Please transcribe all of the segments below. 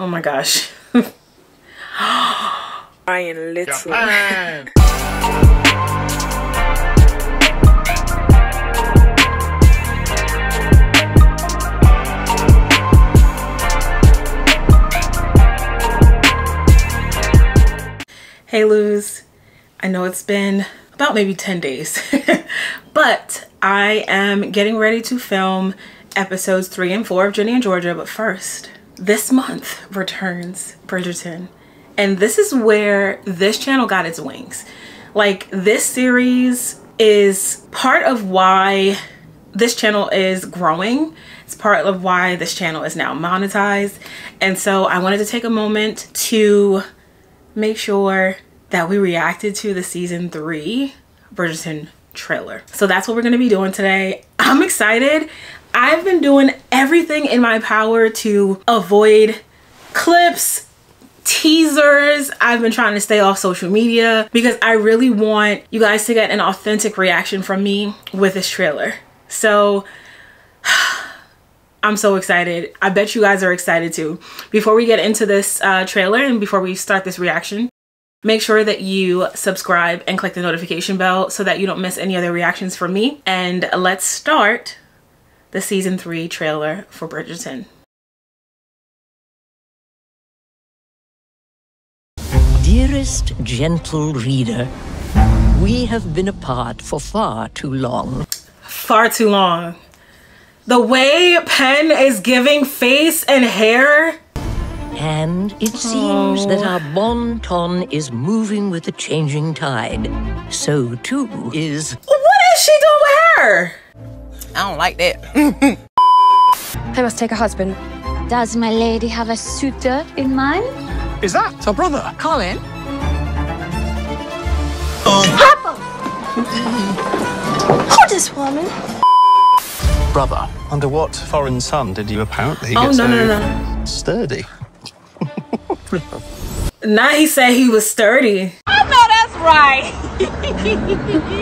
Oh my gosh. Ryan Little. Hey Luz, I know it's been about maybe 10 days, but I am getting ready to film episodes three and four of Ginny and Georgia. But first, this month returns Bridgerton. And this is where this channel got its wings. Like this series is part of why this channel is growing. It's part of why this channel is now monetized. And so I wanted to take a moment to make sure that we reacted to the season three Bridgerton trailer. So that's what we're gonna be doing today. I'm excited. I've been doing everything in my power to avoid clips, teasers. I've been trying to stay off social media because I really want you guys to get an authentic reaction from me with this trailer. So I'm so excited. I bet you guys are excited too. Before we get into this uh, trailer and before we start this reaction, Make sure that you subscribe and click the notification bell so that you don't miss any other reactions from me. And let's start the season three trailer for Bridgerton. Dearest gentle reader, we have been apart for far too long. Far too long. The way Pen is giving face and hair and it seems oh. that our oh. bon ton is moving with the changing tide. So too is. What is she doing with her? I don't like that. I must take a husband. Does my lady have a suitor in mind? Is that her brother? Colin? Papa! Hottest woman. Brother, under what foreign sun did you apparently oh, get no, so no, no. sturdy? now he said he was sturdy. I know that's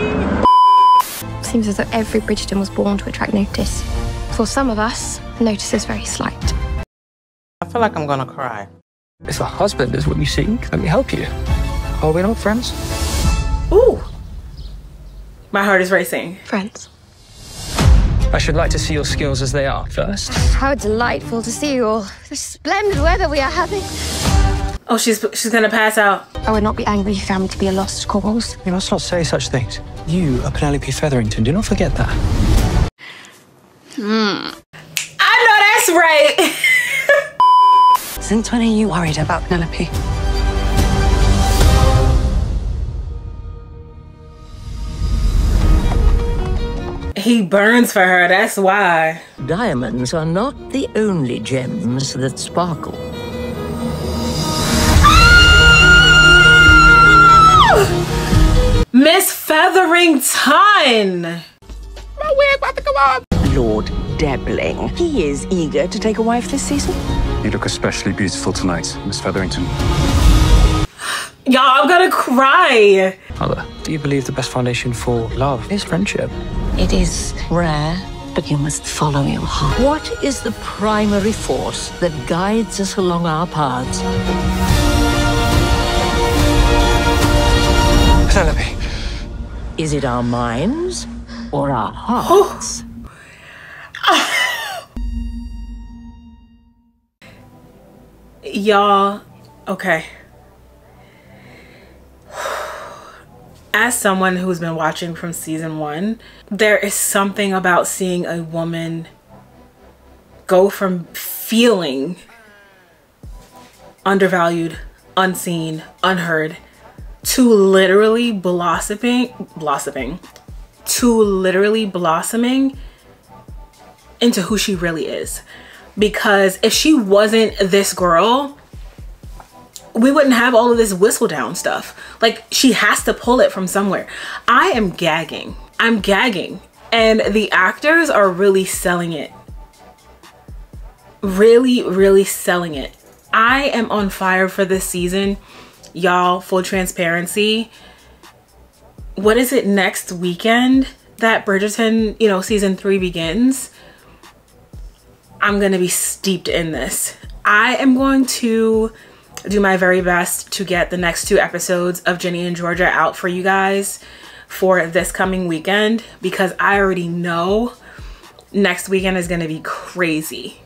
right. Seems as though every Bridgerton was born to attract notice. For some of us, notice is very slight. I feel like I'm gonna cry. If a husband is what you seek, let me help you. Are we not friends? Ooh. My heart is racing. Friends. I should like to see your skills as they are first. How delightful to see you all. The splendid weather we are having. Oh, she's she's gonna pass out. I would not be angry if you found me to be a lost cause. You must not say such things. You are Penelope Featherington. Do not forget that. Hmm. I know that's right. Since when are you worried about Penelope? He burns for her, that's why. Diamonds are not the only gems that sparkle. Featherington! My wig about to come on! Lord Debling. He is eager to take a wife this season. You look especially beautiful tonight, Miss Featherington. Y'all, I'm gonna cry. Mother, do you believe the best foundation for love is friendship? It is rare, but you must follow your heart. What is the primary force that guides us along our paths? Is it our minds or our hearts? Y'all, okay. As someone who's been watching from season one, there is something about seeing a woman go from feeling undervalued, unseen, unheard, to literally blossoming, blossoming, to literally blossoming into who she really is. Because if she wasn't this girl, we wouldn't have all of this Whistledown stuff. Like she has to pull it from somewhere. I am gagging. I'm gagging. And the actors are really selling it. Really, really selling it. I am on fire for this season y'all full transparency what is it next weekend that bridgerton you know season three begins i'm gonna be steeped in this I am going to do my very best to get the next two episodes of Ginny and Georgia out for you guys for this coming weekend because I already know next weekend is to be crazy.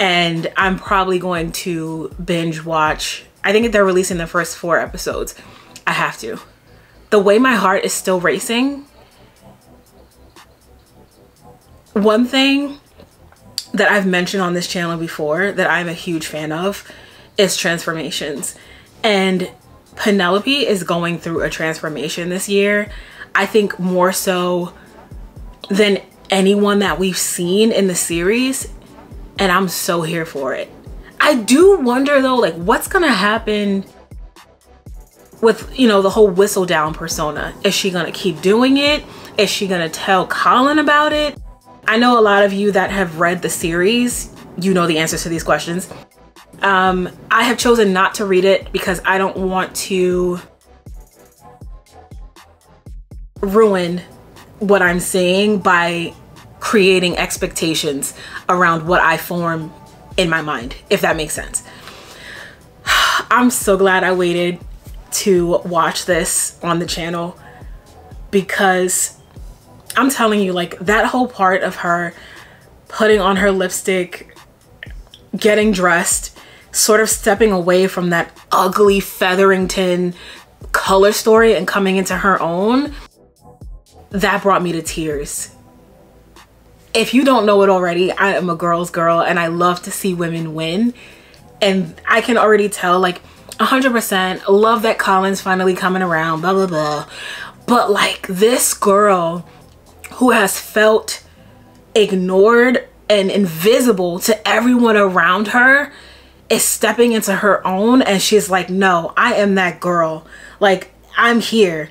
And I'm probably going to binge watch. I think they're releasing the first four episodes. I have to. The way my heart is still racing. One thing that I've mentioned on this channel before that I'm a huge fan of is transformations. And Penelope is going through a transformation this year. I think more so than anyone that we've seen in the series. And I'm so here for it. I do wonder though, like what's gonna happen with, you know, the whole Whistledown persona. Is she gonna keep doing it? Is she gonna tell Colin about it? I know a lot of you that have read the series, you know the answers to these questions. Um, I have chosen not to read it because I don't want to ruin what I'm seeing by creating expectations around what I form in my mind, if that makes sense. I'm so glad I waited to watch this on the channel because I'm telling you, like that whole part of her putting on her lipstick, getting dressed, sort of stepping away from that ugly Featherington color story and coming into her own, that brought me to tears. If you don't know it already, I am a girl's girl and I love to see women win. And I can already tell, like, 100% love that Colin's finally coming around, blah, blah, blah. But, like, this girl who has felt ignored and invisible to everyone around her is stepping into her own and she's like no i am that girl like i'm here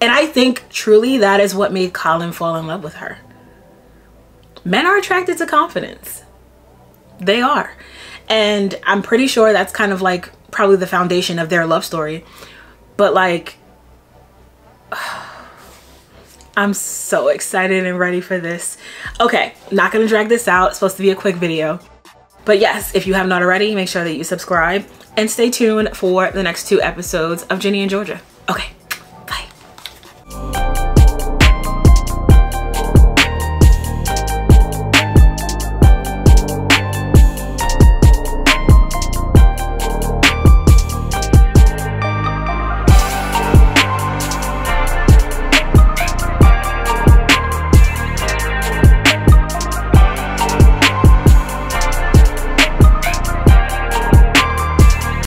and i think truly that is what made colin fall in love with her men are attracted to confidence they are and i'm pretty sure that's kind of like probably the foundation of their love story but like I'm so excited and ready for this. Okay, not gonna drag this out. It's supposed to be a quick video. But yes, if you have not already, make sure that you subscribe and stay tuned for the next two episodes of Ginny and Georgia. Okay,